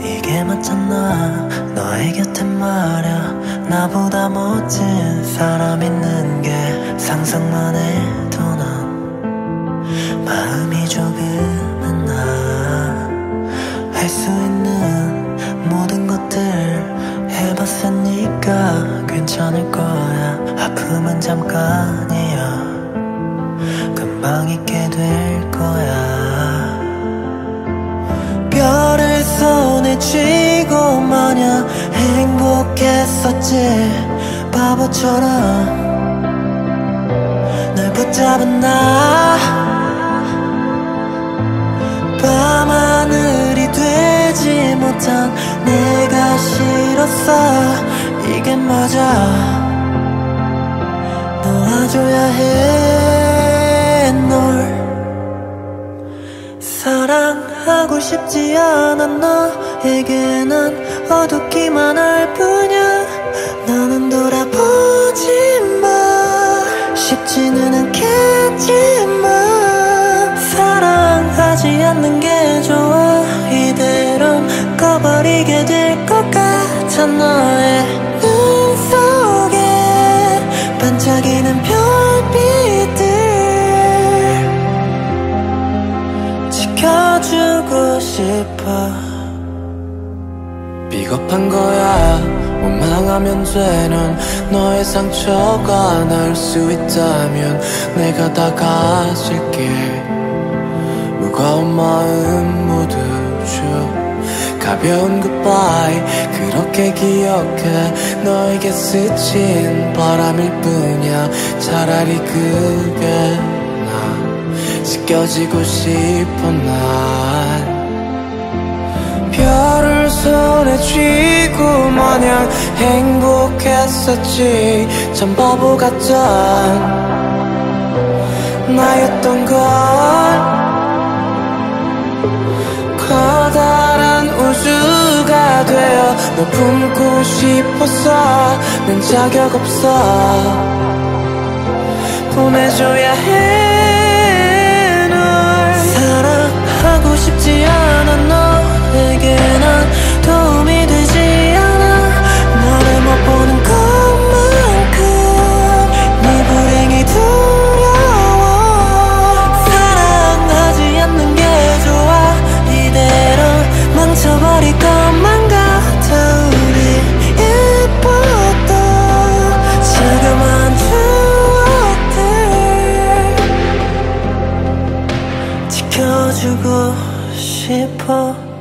이게 맞잖아. 너의 곁에 말야. 나보다 멋진 사람 있는 게 상상만 해도 난 마음이 조금은 나할 수 있는 모든 것들 해봤으니까 괜찮을 거야. 아픔은 잠깐이야. 쥐고 마냥 행복했었지. 바보처럼 날 붙잡은 나. 밤하늘이 되지 못한 내가 싫었어. 이게 맞아. 놓아줘야 해널. 사랑하고 싶지 너 에게 난 어둡기만 할 뿐이야. 나는 돌아보지 마 쉽지는 않겠지만 사랑하지 않는 게 좋아. 이대로 꺼버리게 될 것 같아 너의 눈 속에 반짝이는 별빛들 지켜주고 싶어 비겁한 거야. 원망하면 되는 너의 상처가 날 수 있다면 내가 다 가질게. 무거운 마음 모두 줘. 가벼운 goodbye. 그렇게 기억해. 너에게 스친 바람일 뿐이야. 차라리 그게 나. 지켜지고 싶어 난 별을 손에 쥐고 마냥 행복했었지. 참 바보 같던 나였던 걸. 커다란 우주가 되어 너 품고 싶었어 난 자격 없어. 보내줘야 해 지켜주고 싶어